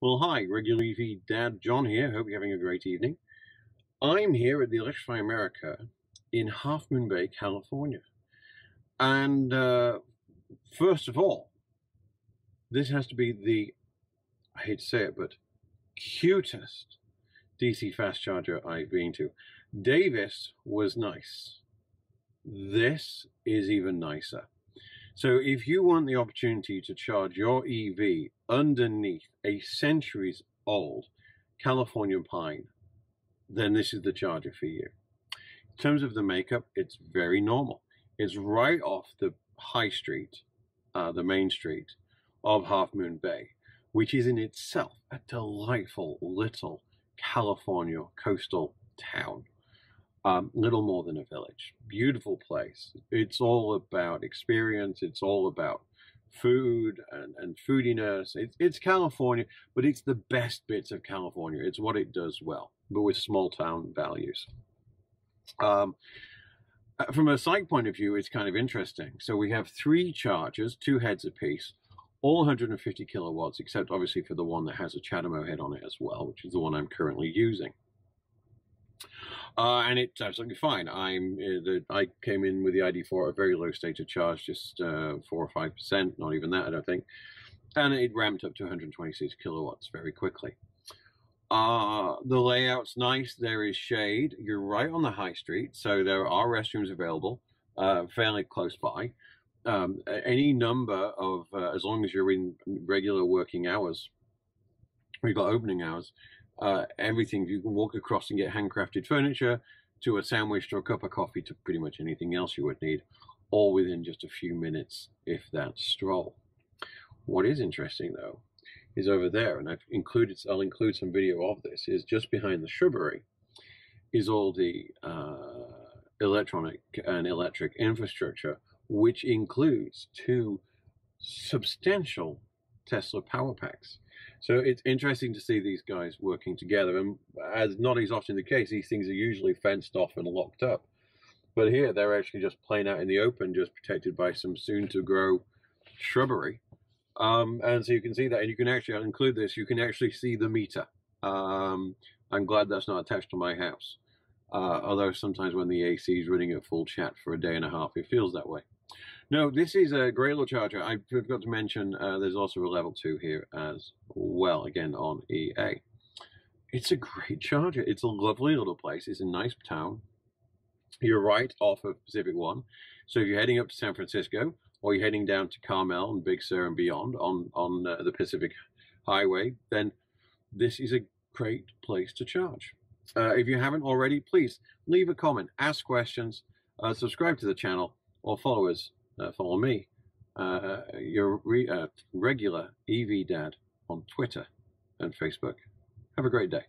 Well, hi, regular EV Dad John here. Hope you're having a great evening. I'm here at the Electrify America in Half Moon Bay, California. And uh, first of all, this has to be the, I hate to say it, but cutest DC fast charger I've been to. Davis was nice. This is even nicer. So if you want the opportunity to charge your EV underneath a centuries old California pine, then this is the charger for you. In terms of the makeup, it's very normal. It's right off the high street, uh, the main street of Half Moon Bay, which is in itself a delightful little California coastal town um, little more than a village. Beautiful place. It's all about experience. It's all about food and, and foodiness. It's, it's California, but it's the best bits of California. It's what it does well, but with small town values. Um, uh, from a site point of view, it's kind of interesting. So we have three chargers, two heads apiece, all 150 kilowatts, except obviously for the one that has a CHAdeMO head on it as well, which is the one I'm currently using. Uh, and it's absolutely fine. I'm uh, the, I came in with the ID4 at a very low state of charge, just uh, four or five percent, not even that, I don't think, and it ramped up to 126 kilowatts very quickly. Uh, the layout's nice. There is shade. You're right on the high street, so there are restrooms available, uh, fairly close by. Um, any number of, uh, as long as you're in regular working hours, we've got opening hours uh, everything. You can walk across and get handcrafted furniture to a sandwich to a cup of coffee to pretty much anything else you would need, all within just a few minutes, if that stroll. What is interesting though is over there, and I've included, I'll include some video of this, is just behind the shrubbery is all the uh, electronic and electric infrastructure, which includes two substantial Tesla power packs. So it's interesting to see these guys working together. And as not as often the case, these things are usually fenced off and locked up. But here they're actually just playing out in the open, just protected by some soon to grow shrubbery. Um, and so you can see that, and you can actually I'll include this. You can actually see the meter. Um, I'm glad that's not attached to my house. Uh, although sometimes when the AC is running at full chat for a day and a half, it feels that way. No, this is a great little charger. I forgot to mention uh, there's also a level 2 here as well, again on EA. It's a great charger. It's a lovely little place. It's a nice town. You're right off of Pacific 1. So if you're heading up to San Francisco or you're heading down to Carmel and Big Sur and beyond on, on uh, the Pacific Highway, then this is a great place to charge. Uh, if you haven't already, please leave a comment, ask questions, uh, subscribe to the channel, or follow us uh, follow me, uh, your re- uh, regular EV dad on Twitter and Facebook. Have a great day.